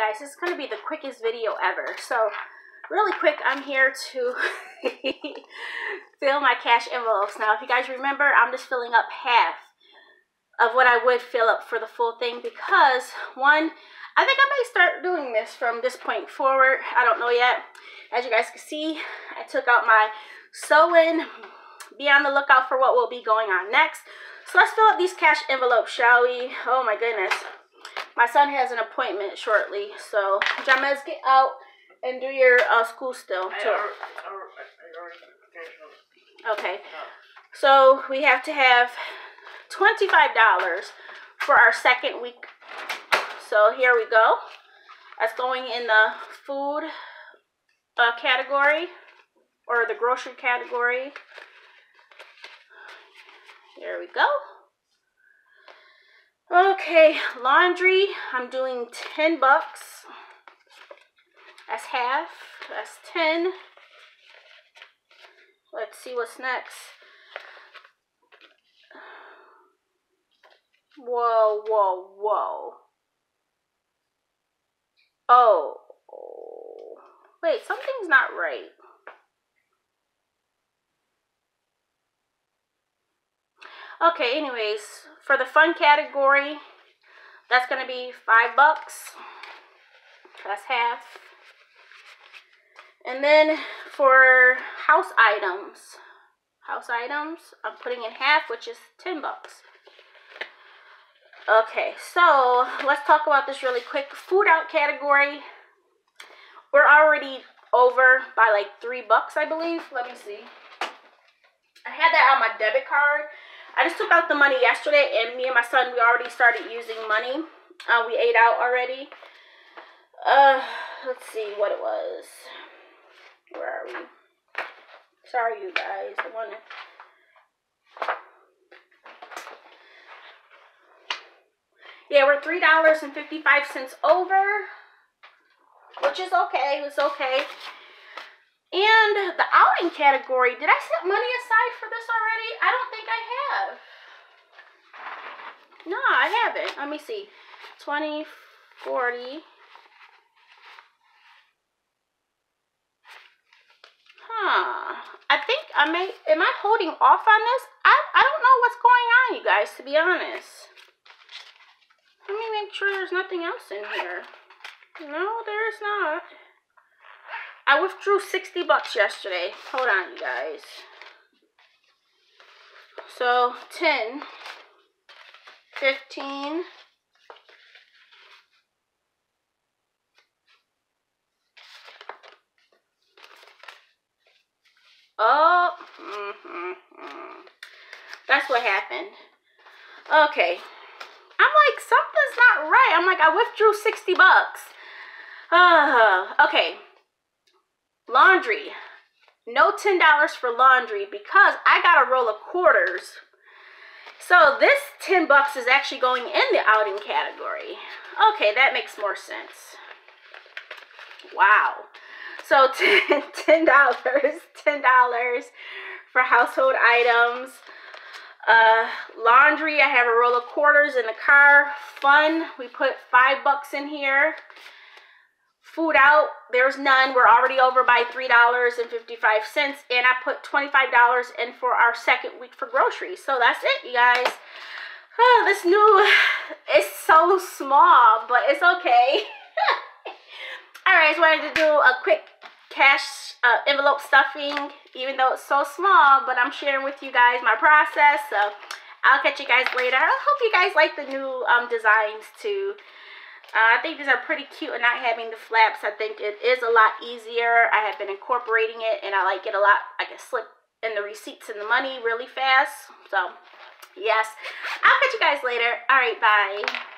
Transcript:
guys, this is going to be the quickest video ever. So, really quick, I'm here to fill my cash envelopes. Now, if you guys remember, I'm just filling up half of what I would fill up for the full thing because, one, I think I may start doing this from this point forward. I don't know yet. As you guys can see, I took out my sew-in. Be on the lookout for what will be going on next. So let's fill up these cash envelopes, shall we? Oh my goodness. My son has an appointment shortly, so Jamez, get out and do your uh, school still. Too. Okay. So we have to have $25 for our second week. So here we go. That's going in the food uh, category or the grocery category. There we go. Okay, laundry, I'm doing 10 bucks. That's half. That's 10. Let's see what's next. Whoa, whoa, whoa. Oh. Wait, something's not right. Okay, anyways, for the fun category, that's going to be five bucks. That's half. And then for house items, house items, I'm putting in half, which is 10 bucks. Okay, so let's talk about this really quick. Food out category, we're already over by like three bucks, I believe. Let me see. I had that on my debit card I just took out the money yesterday, and me and my son, we already started using money. Uh, we ate out already. Uh, let's see what it was. Where are we? Sorry, you guys. I want. Yeah, we're $3.55 over, which is okay. It's okay. And the outing category, did I set money aside for this already? I don't think I have. I haven't. Let me see. 20, 40. Huh. I think I may, am I holding off on this? I, I don't know what's going on, you guys, to be honest. Let me make sure there's nothing else in here. No, there's not. I withdrew 60 bucks yesterday. Hold on, you guys. So, 10, 15, Oh, mm -hmm. that's what happened. Okay. I'm like, something's not right. I'm like, I withdrew 60 bucks. Uh, okay. Laundry. No $10 for laundry because I got a roll of quarters. So this 10 bucks is actually going in the outing category. Okay, that makes more sense. Wow. So $10, $10, $10 for household items. Uh, laundry, I have a roll of quarters in the car. Fun, we put five bucks in here. Food out, there's none. We're already over by $3.55. And I put $25 in for our second week for groceries. So that's it, you guys. Oh, this new is so small, but it's okay. Alright, just wanted to do a quick cash uh, envelope stuffing, even though it's so small, but I'm sharing with you guys my process. So I'll catch you guys later. I hope you guys like the new um, designs too. Uh, I think these are pretty cute and not having the flaps. I think it is a lot easier. I have been incorporating it and I like it a lot. I can slip in the receipts and the money really fast. So, yes. I'll catch you guys later. All right, bye.